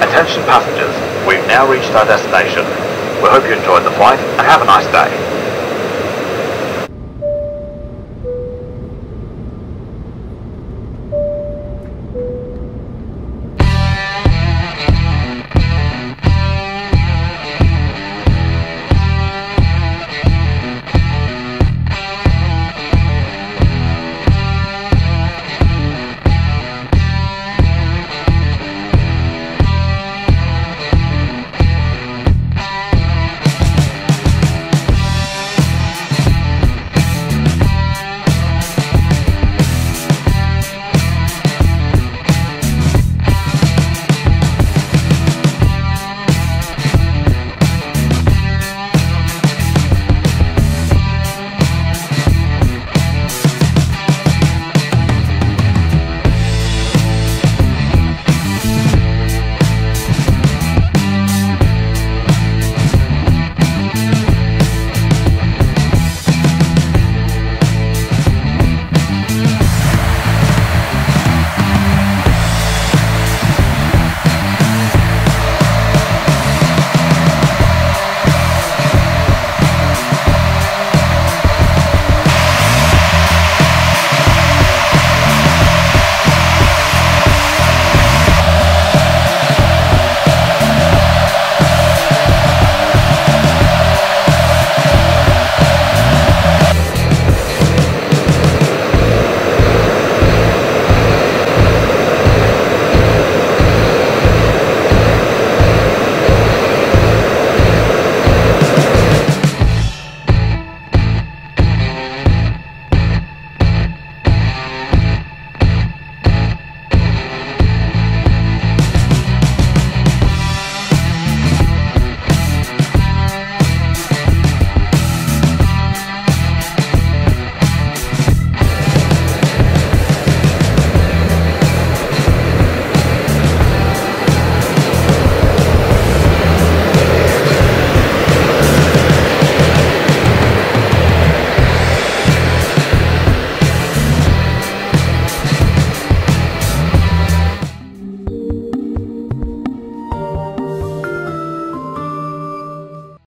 Attention passengers, we've now reached our destination. We hope you enjoyed the flight and have a nice day.